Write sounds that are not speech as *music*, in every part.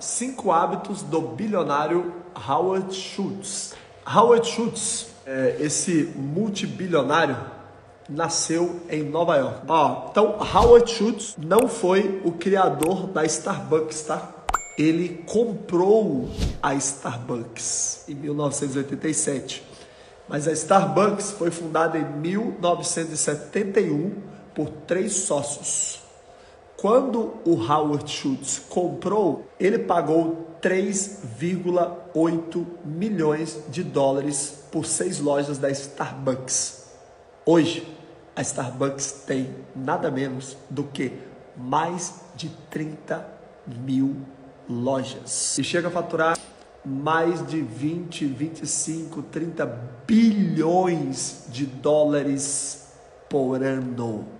Cinco hábitos do bilionário Howard Schultz. Howard Schultz, é, esse multibilionário, nasceu em Nova York. Ó, então Howard Schultz não foi o criador da Starbucks, tá? Ele comprou a Starbucks em 1987. Mas a Starbucks foi fundada em 1971 por três sócios. Quando o Howard Schultz comprou, ele pagou 3,8 milhões de dólares por seis lojas da Starbucks. Hoje, a Starbucks tem nada menos do que mais de 30 mil lojas e chega a faturar mais de 20, 25, 30 bilhões de dólares por ano.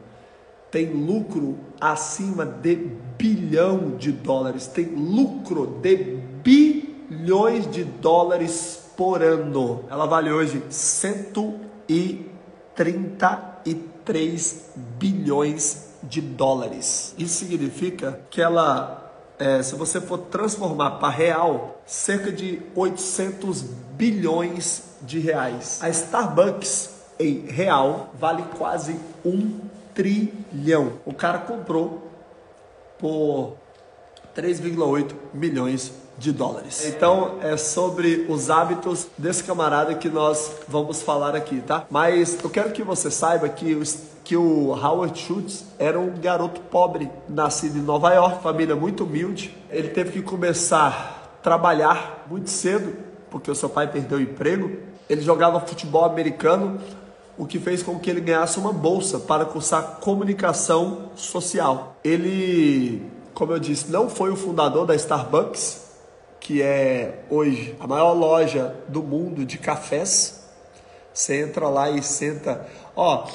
Tem lucro acima de bilhão de dólares, tem lucro de bilhões de dólares por ano. Ela vale hoje 133 bilhões de dólares. Isso significa que ela é, se você for transformar para real, cerca de 800 bilhões de reais. A Starbucks em real vale quase um trilhão. O cara comprou por 3,8 milhões de dólares. Então é sobre os hábitos desse camarada que nós vamos falar aqui, tá? Mas eu quero que você saiba que os que o Howard Schultz era um garoto pobre, nascido em Nova York, família muito humilde. Ele teve que começar a trabalhar muito cedo, porque o seu pai perdeu o emprego. Ele jogava futebol americano, o que fez com que ele ganhasse uma bolsa para cursar comunicação social. Ele, como eu disse, não foi o fundador da Starbucks, que é hoje a maior loja do mundo de cafés. Você entra lá e senta. Ó,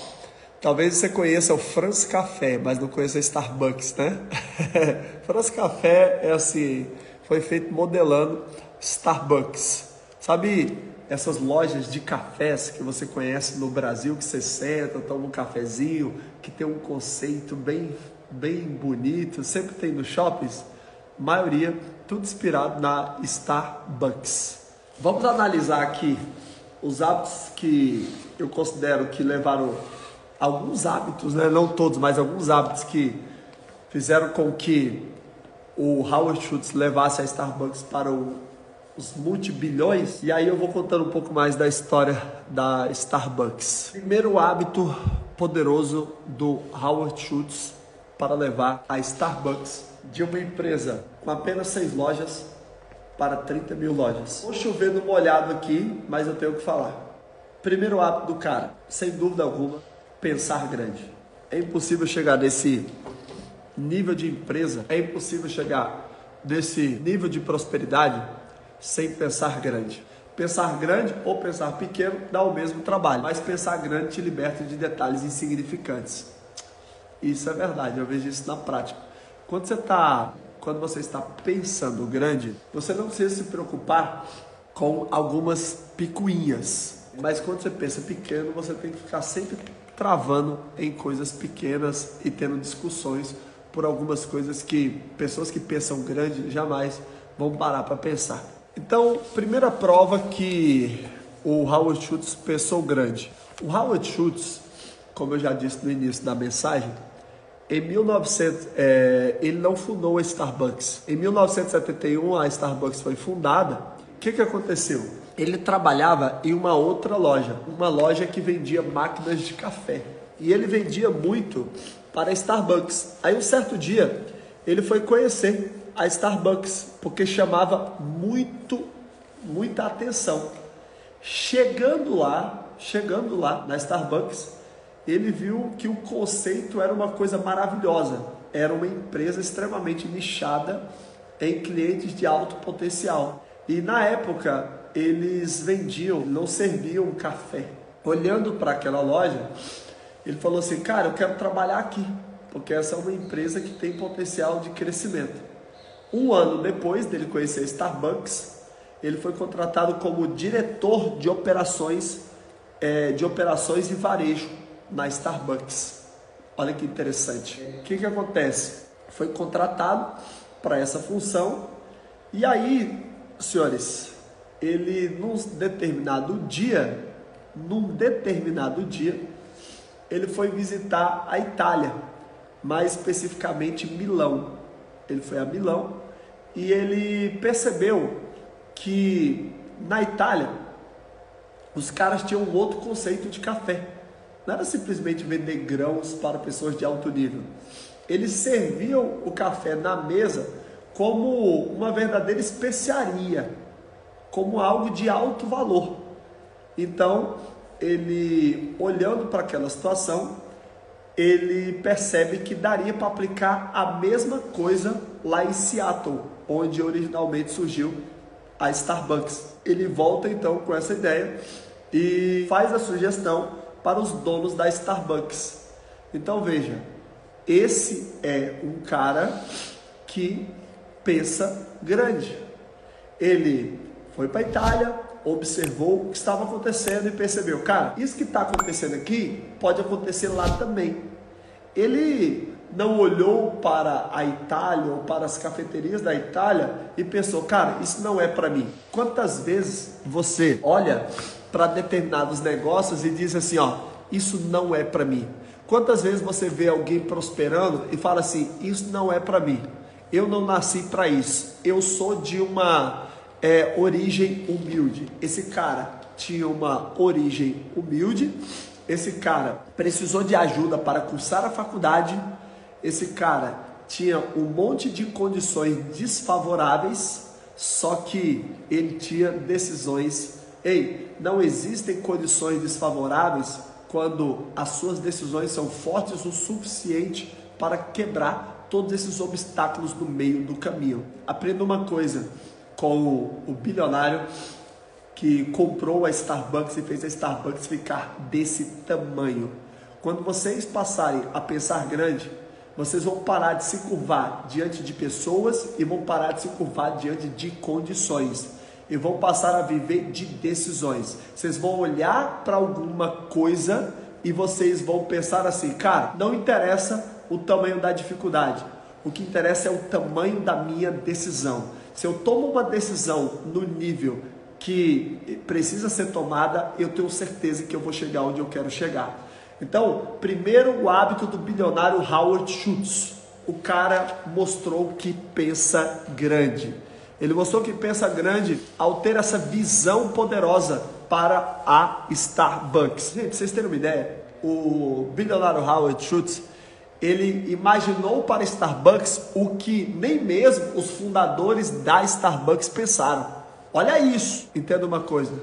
Talvez você conheça o France Café, mas não conheça a Starbucks, né? *laughs* France Café é assim, foi feito modelando Starbucks. Sabe essas lojas de cafés que você conhece no Brasil, que você senta, toma um cafezinho, que tem um conceito bem, bem bonito, sempre tem nos shoppings? Maioria, tudo inspirado na Starbucks. Vamos analisar aqui os hábitos que eu considero que levaram alguns hábitos, né? não todos, mas alguns hábitos que fizeram com que o Howard Schultz levasse a Starbucks para o, os multibilhões. E aí eu vou contando um pouco mais da história da Starbucks. Primeiro hábito poderoso do Howard Schultz para levar a Starbucks de uma empresa com apenas seis lojas para 30 mil lojas. Vou chover no molhado aqui, mas eu tenho que falar. Primeiro hábito do cara, sem dúvida alguma, pensar grande. É impossível chegar nesse nível de empresa, é impossível chegar nesse nível de prosperidade sem pensar grande. Pensar grande ou pensar pequeno dá o mesmo trabalho, mas pensar grande te liberta de detalhes insignificantes. Isso é verdade, eu vejo isso na prática. Quando você está, quando você está pensando grande, você não precisa se preocupar com algumas picuinhas. Mas quando você pensa pequeno, você tem que ficar sempre travando em coisas pequenas e tendo discussões por algumas coisas que pessoas que pensam grande jamais vão parar para pensar. Então, primeira prova que o Howard Schultz pensou grande. O Howard Schultz, como eu já disse no início da mensagem, em 1900, é, ele não fundou a Starbucks. Em 1971, a Starbucks foi fundada. O que, que aconteceu? ele trabalhava em uma outra loja, uma loja que vendia máquinas de café. E ele vendia muito para a Starbucks. Aí um certo dia ele foi conhecer a Starbucks porque chamava muito muita atenção. Chegando lá, chegando lá na Starbucks, ele viu que o conceito era uma coisa maravilhosa. Era uma empresa extremamente nichada em clientes de alto potencial. E na época eles vendiam, não serviam café. Olhando para aquela loja, ele falou assim: Cara, eu quero trabalhar aqui, porque essa é uma empresa que tem potencial de crescimento. Um ano depois dele conhecer Starbucks, ele foi contratado como diretor de operações é, de operações e varejo na Starbucks. Olha que interessante. O que, que acontece? Foi contratado para essa função E aí, senhores, ele num determinado dia, num determinado dia, ele foi visitar a Itália, mais especificamente Milão. Ele foi a Milão e ele percebeu que na Itália os caras tinham um outro conceito de café. Não era simplesmente vender grãos para pessoas de alto nível. Eles serviam o café na mesa como uma verdadeira especiaria, como algo de alto valor. Então, ele olhando para aquela situação, ele percebe que daria para aplicar a mesma coisa lá em Seattle, onde originalmente surgiu a Starbucks. Ele volta então com essa ideia e faz a sugestão para os donos da Starbucks. Então veja, esse é um cara que pensa grande. Ele foi para a Itália, observou o que estava acontecendo e percebeu, cara, isso que está acontecendo aqui pode acontecer lá também. Ele não olhou para a Itália ou para as cafeterias da Itália e pensou, cara, isso não é para mim. Quantas vezes você olha para determinados negócios e diz assim, ó, isso não é para mim. Quantas vezes você vê alguém prosperando e fala assim, isso não é para mim. Eu não nasci para isso. Eu sou de uma é, origem humilde. Esse cara tinha uma origem humilde. Esse cara precisou de ajuda para cursar a faculdade esse cara tinha um monte de condições desfavoráveis, só que ele tinha decisões. Ei, não existem condições desfavoráveis quando as suas decisões são fortes o suficiente para quebrar todos esses obstáculos no meio do caminho. Aprenda uma coisa com o bilionário que comprou a Starbucks e fez a Starbucks ficar desse tamanho. Quando vocês passarem a pensar grande, vocês vão parar de se curvar diante de pessoas e vão parar de se curvar diante de condições. E vão passar a viver de decisões. Vocês vão olhar para alguma coisa e vocês vão pensar assim, cara, não interessa o tamanho da dificuldade. O que interessa é o tamanho da minha decisão. Se eu tomo uma decisão no nível que precisa ser tomada, eu tenho certeza que eu vou chegar onde eu quero chegar. Então, primeiro o hábito do bilionário Howard Schultz. O cara mostrou que pensa grande. Ele mostrou que pensa grande ao ter essa visão poderosa para a Starbucks. Gente, vocês terem uma ideia, o bilionário Howard Schultz, ele imaginou para Starbucks o que nem mesmo os fundadores da Starbucks pensaram. Olha isso. Entenda uma coisa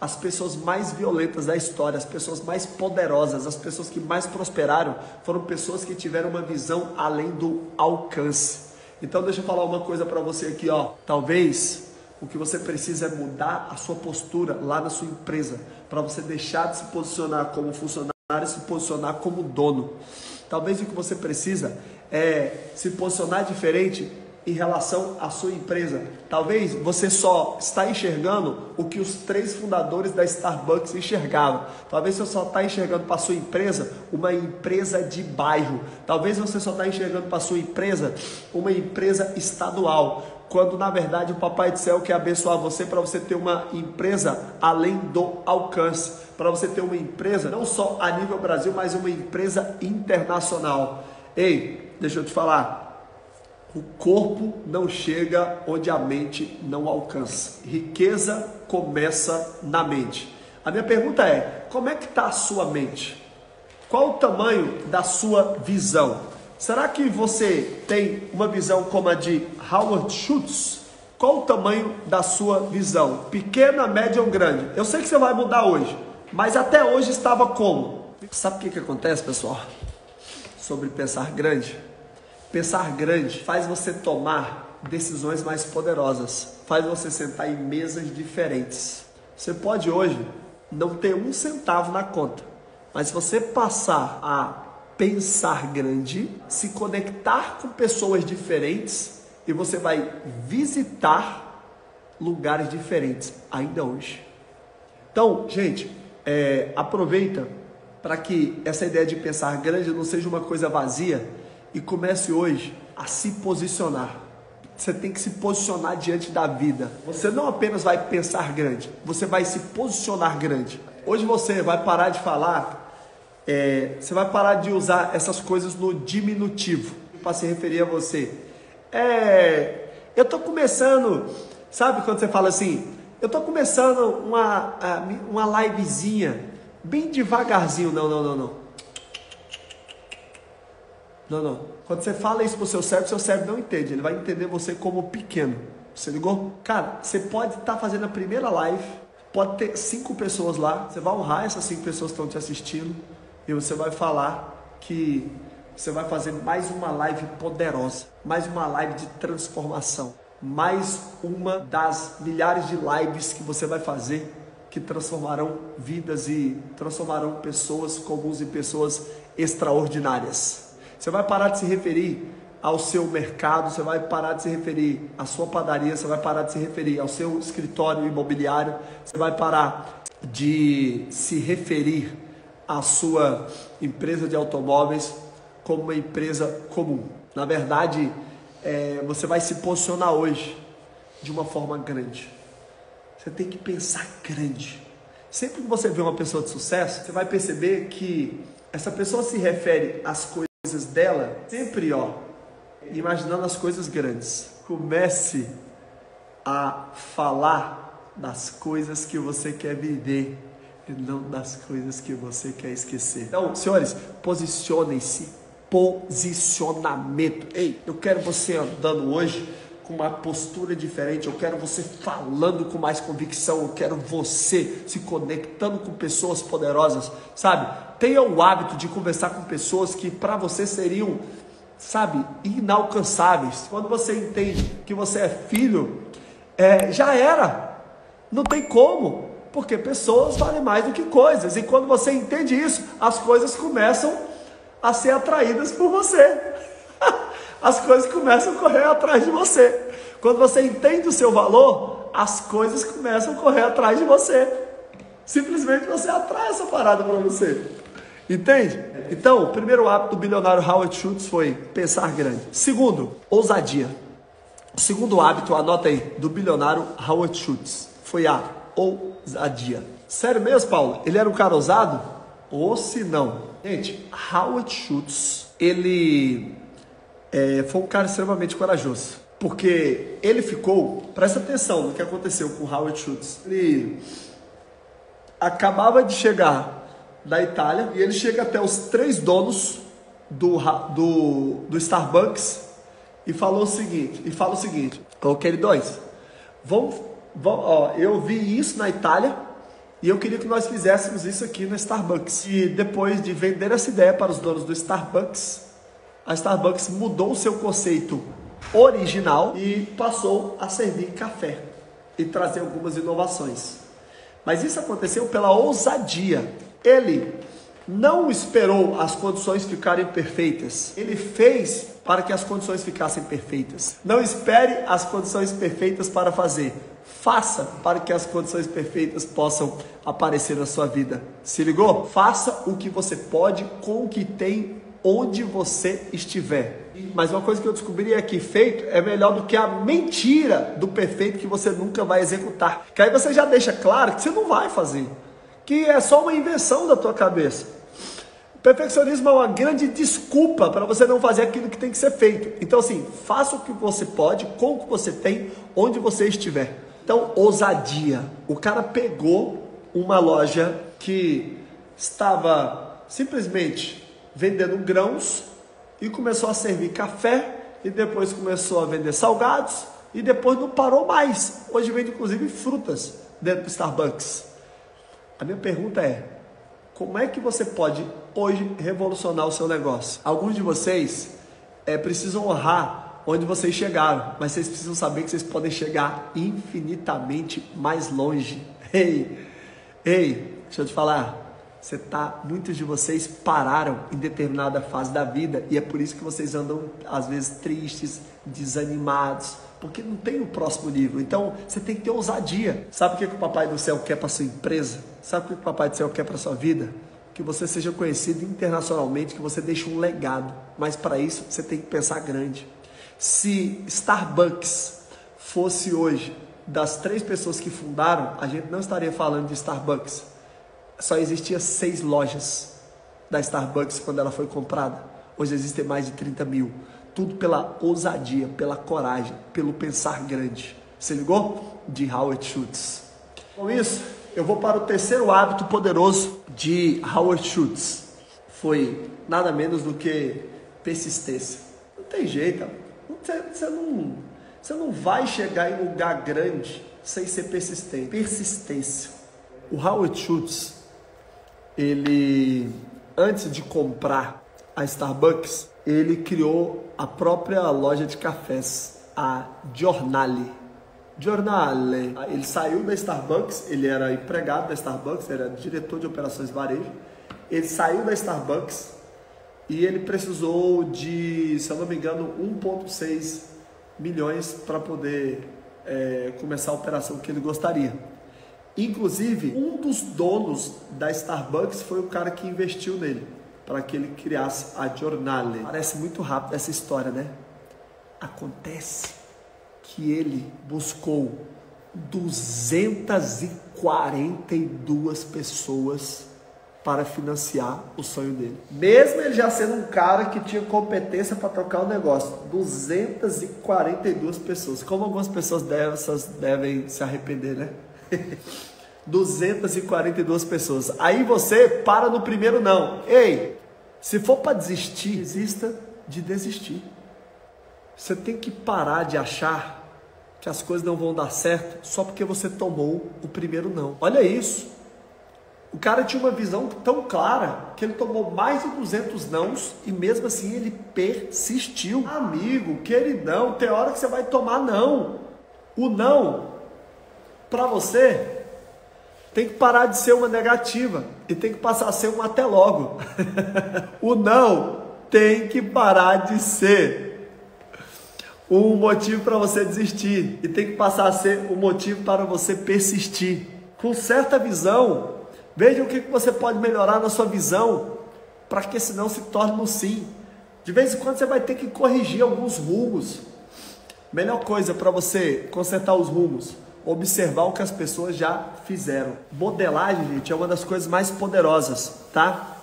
as pessoas mais violentas da história, as pessoas mais poderosas, as pessoas que mais prosperaram, foram pessoas que tiveram uma visão além do alcance. Então deixa eu falar uma coisa para você aqui, ó. Talvez o que você precisa é mudar a sua postura lá na sua empresa, para você deixar de se posicionar como funcionário e se posicionar como dono. Talvez o que você precisa é se posicionar diferente em relação à sua empresa. Talvez você só está enxergando o que os três fundadores da Starbucks enxergavam. Talvez você só está enxergando para a sua empresa uma empresa de bairro. Talvez você só está enxergando para a sua empresa uma empresa estadual. Quando na verdade o Papai do Céu quer abençoar você para você ter uma empresa além do alcance, para você ter uma empresa não só a nível Brasil, mas uma empresa internacional. Ei, deixa eu te falar, o corpo não chega onde a mente não alcança. Riqueza começa na mente. A minha pergunta é: como é que está a sua mente? Qual o tamanho da sua visão? Será que você tem uma visão como a de Howard Schultz? Qual o tamanho da sua visão? Pequena, média ou grande? Eu sei que você vai mudar hoje, mas até hoje estava como? Sabe o que, que acontece, pessoal? Sobre pensar grande Pensar grande faz você tomar decisões mais poderosas, faz você sentar em mesas diferentes. Você pode hoje não ter um centavo na conta, mas se você passar a pensar grande, se conectar com pessoas diferentes e você vai visitar lugares diferentes ainda hoje. Então, gente, é, aproveita para que essa ideia de pensar grande não seja uma coisa vazia e comece hoje a se posicionar. você tem que se posicionar diante da vida. Você não apenas vai pensar grande, você vai se posicionar grande. Hoje você vai parar de falar, é, você vai parar de usar essas coisas no diminutivo para se referir a você. É, eu estou começando, sabe quando você fala assim, eu estou começando uma, uma livezinha, bem devagarzinho, não, não, não, não. Não, não. Quando você fala isso pro seu cérebro, seu cérebro não entende. Ele vai entender você como pequeno. Você ligou? Cara, você pode estar tá fazendo a primeira live, pode ter cinco pessoas lá. Você vai honrar essas cinco pessoas que estão te assistindo e você vai falar que você vai fazer mais uma live poderosa, mais uma live de transformação, mais uma das milhares de lives que você vai fazer que transformarão vidas e transformarão pessoas comuns em pessoas extraordinárias. Você vai parar de se referir ao seu mercado, você vai parar de se referir à sua padaria, você vai parar de se referir ao seu escritório imobiliário, você vai parar de se referir à sua empresa de automóveis como uma empresa comum. Na verdade, é, você vai se posicionar hoje de uma forma grande. Você tem que pensar grande. Sempre que você vê uma pessoa de sucesso, você vai perceber que essa pessoa se refere às coisas dela, sempre ó, imaginando as coisas grandes. Comece a falar das coisas que você quer viver e não das coisas que você quer esquecer. Então, senhores, posicionem-se. Posicionamento. Ei, eu quero você andando hoje com uma postura diferente, eu quero você falando com mais convicção, eu quero você se conectando com pessoas poderosas, sabe? Tenha o hábito de conversar com pessoas que para você seriam, sabe, inalcançáveis. Quando você entende que você é filho, é, já era, não tem como, porque pessoas valem mais do que coisas, e quando você entende isso, as coisas começam a ser atraídas por você *laughs* as coisas começam a correr atrás de você. Quando você entende o seu valor, as coisas começam a correr atrás de você. Simplesmente você atrai essa parada para você. Entende? Então, o primeiro hábito do bilionário Howard Schultz foi pensar grande. Segundo, ousadia. O segundo hábito, anota aí, do bilionário Howard Schultz foi a ousadia. Sério mesmo, Paulo? Ele era um cara ousado? Ou se não? Gente, Howard Schultz, ele é, foi um cara extremamente corajoso. Porque ele ficou, presta atenção no que aconteceu com Howard Schultz. Ele acabava de chegar da Itália e ele chega até os três donos do, do, do Starbucks e falou o seguinte, e fala o seguinte, ô queridões, vamos, ó, eu vi isso na Itália e eu queria que nós fizéssemos isso aqui no Starbucks. E depois de vender essa ideia para os donos do Starbucks, a Starbucks mudou o seu conceito original e passou a servir café e trazer algumas inovações. Mas isso aconteceu pela ousadia. Ele não esperou as condições ficarem perfeitas. Ele fez para que as condições ficassem perfeitas. Não espere as condições perfeitas para fazer. Faça para que as condições perfeitas possam aparecer na sua vida. Se ligou? Faça o que você pode com o que tem onde você estiver. Mas uma coisa que eu descobri é que feito é melhor do que a mentira do perfeito que você nunca vai executar. Que aí você já deixa claro que você não vai fazer, que é só uma invenção da tua cabeça. Perfeccionismo é uma grande desculpa para você não fazer aquilo que tem que ser feito. Então assim, faça o que você pode, com o que você tem, onde você estiver. Então, ousadia. O cara pegou uma loja que estava simplesmente vendendo grãos e começou a servir café e depois começou a vender salgados e depois não parou mais. Hoje vende inclusive frutas dentro do Starbucks. A minha pergunta é: como é que você pode hoje revolucionar o seu negócio? Alguns de vocês é, precisam honrar onde vocês chegaram, mas vocês precisam saber que vocês podem chegar infinitamente mais longe. *laughs* Ei, ei, deixa eu te falar. Você tá, muitos de vocês pararam em determinada fase da vida e é por isso que vocês andam às vezes tristes, desanimados, porque não tem o próximo nível. Então, você tem que ter ousadia. Sabe o que, que o Papai do Céu quer para sua empresa? Sabe o que, que o Papai do Céu quer para sua vida? Que você seja conhecido internacionalmente, que você deixe um legado. Mas para isso, você tem que pensar grande. Se Starbucks fosse hoje das três pessoas que fundaram, a gente não estaria falando de Starbucks. Só existia seis lojas da Starbucks quando ela foi comprada. Hoje existem mais de 30 mil. Tudo pela ousadia, pela coragem, pelo pensar grande. Se ligou? De Howard Schultz. Com isso, eu vou para o terceiro hábito poderoso de Howard Schultz. Foi nada menos do que persistência. Não tem jeito, você, não, você não vai chegar em lugar grande sem ser persistente. Persistência. O Howard Schultz, ele, antes de comprar a Starbucks, ele criou a própria loja de cafés, a Giornale. Giornale. Ele saiu da Starbucks, ele era empregado da Starbucks, era diretor de operações varejo. Ele saiu da Starbucks e ele precisou de, se eu não me engano, 1,6 milhões para poder é, começar a operação que ele gostaria. Inclusive, um dos donos da Starbucks foi o cara que investiu nele para que ele criasse a Giornale. Parece muito rápido essa história, né? Acontece que ele buscou 242 pessoas para financiar o sonho dele. Mesmo ele já sendo um cara que tinha competência para tocar o negócio, 242 pessoas. Como algumas pessoas dessas devem se arrepender, né? *laughs* 242 pessoas. Aí você para no primeiro não. Ei, se for para desistir, desista de desistir. Você tem que parar de achar que as coisas não vão dar certo só porque você tomou o primeiro não. Olha isso. O cara tinha uma visão tão clara que ele tomou mais de 200 nãos e mesmo assim ele persistiu. Amigo, queridão, tem hora que você vai tomar não. O não, para você, tem que parar de ser uma negativa e tem que passar a ser um até logo. *laughs* o não tem que parar de ser um motivo para você desistir e tem que passar a ser um motivo para você persistir. Com certa visão, Veja o que você pode melhorar na sua visão para que esse não se torne um sim. De vez em quando você vai ter que corrigir alguns rumos. Melhor coisa para você consertar os rumos, observar o que as pessoas já fizeram. Modelagem, gente, é uma das coisas mais poderosas, tá?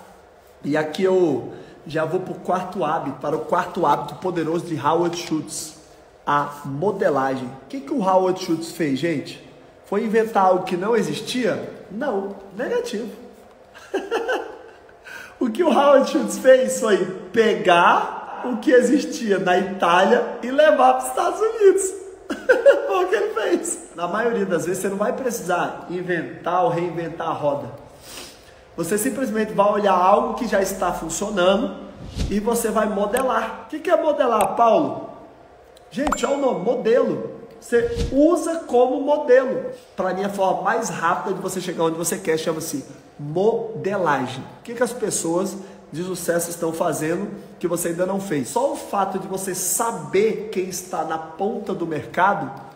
E aqui eu já vou para o quarto hábito, para o quarto hábito poderoso de Howard Schultz, a modelagem. O que, que o Howard Schultz fez, gente? Foi inventar algo que não existia? Não, negativo. *laughs* o que o Howard Schultz fez foi pegar o que existia na Itália e levar para os Estados Unidos. *laughs* foi o que ele fez. Na maioria das vezes você não vai precisar inventar ou reinventar a roda. Você simplesmente vai olhar algo que já está funcionando e você vai modelar. O que é modelar, Paulo? Gente, olha o nome, modelo. Você usa como modelo. Para mim, a forma mais rápida de você chegar onde você quer chama-se modelagem. O que, que as pessoas de sucesso estão fazendo que você ainda não fez? Só o fato de você saber quem está na ponta do mercado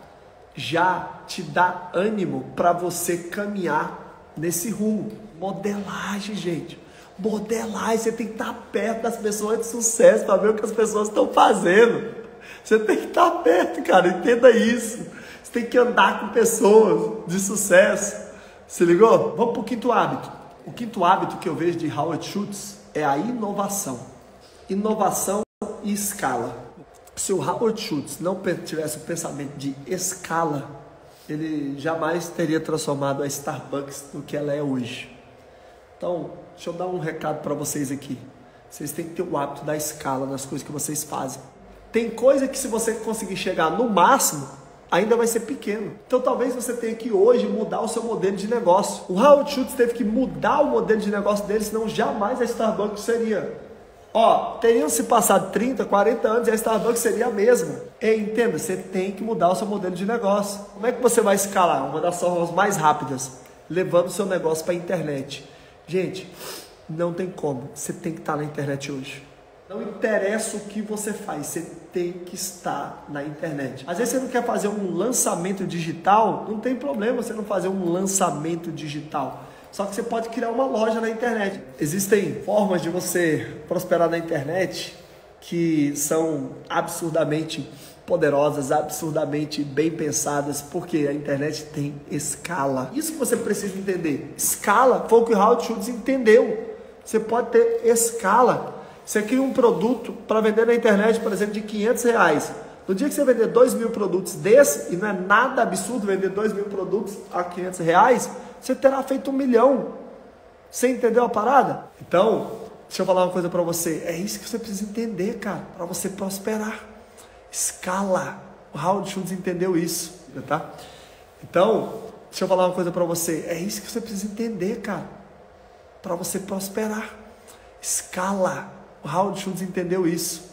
já te dá ânimo para você caminhar nesse rumo. Modelagem, gente. Modelagem, você tem que estar perto das pessoas de sucesso para ver o que as pessoas estão fazendo. Você tem que estar perto, cara, entenda isso. Você tem que andar com pessoas de sucesso. Se ligou? Vamos para o quinto hábito. O quinto hábito que eu vejo de Howard Schultz é a inovação. Inovação e escala. Se o Howard Schultz não tivesse o pensamento de escala, ele jamais teria transformado a Starbucks no que ela é hoje. Então, deixa eu dar um recado para vocês aqui. Vocês têm que ter o hábito da escala nas coisas que vocês fazem. Tem coisa que se você conseguir chegar no máximo, ainda vai ser pequeno. Então talvez você tenha que hoje mudar o seu modelo de negócio. O Howard Schultz teve que mudar o modelo de negócio dele, senão jamais a Starbucks seria. Ó, teriam se passado 30, 40 anos e a Starbucks seria a mesma. E entenda, você tem que mudar o seu modelo de negócio. Como é que você vai escalar? Uma das formas mais rápidas, levando o seu negócio para a internet. Gente, não tem como. Você tem que estar na internet hoje. Não interessa o que você faz, você tem que estar na internet. Às vezes você não quer fazer um lançamento digital, não tem problema você não fazer um lançamento digital. Só que você pode criar uma loja na internet. Existem formas de você prosperar na internet que são absurdamente poderosas, absurdamente bem pensadas, porque a internet tem escala. Isso que você precisa entender. Escala foi o que o Howard Schultz entendeu. Você pode ter escala. Você cria um produto para vender na internet, por exemplo, de 500 reais. No dia que você vender 2 mil produtos desse, e não é nada absurdo vender 2 mil produtos a 500 reais, você terá feito um milhão. Você entendeu a parada? Então, deixa eu falar uma coisa para você. É isso que você precisa entender, cara, para você prosperar. Escala. O Howard Schultz entendeu isso, tá? Então, deixa eu falar uma coisa para você. É isso que você precisa entender, cara, para você prosperar. Escala. O Howard Schultz entendeu isso.